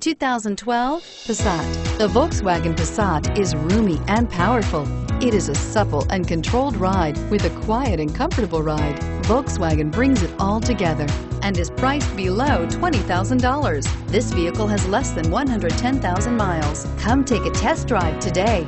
2012 Passat. The Volkswagen Passat is roomy and powerful. It is a supple and controlled ride with a quiet and comfortable ride. Volkswagen brings it all together and is priced below $20,000. This vehicle has less than 110,000 miles. Come take a test drive today.